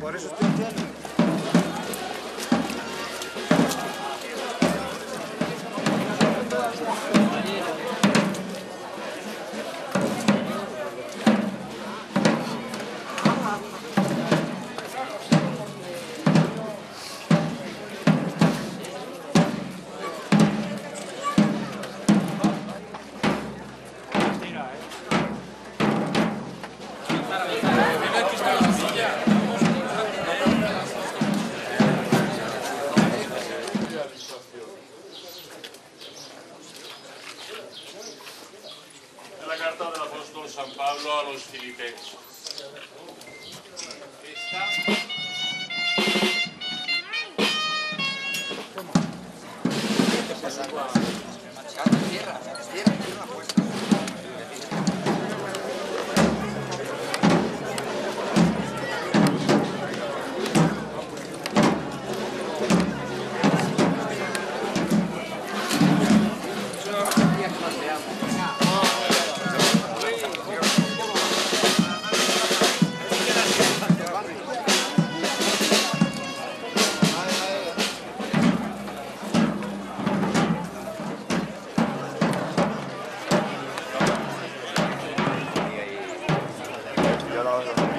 Por eso estoy diciendo. San Pablo a los filipenses. Esta... Tierra, tierra, tierra puesta. no, no.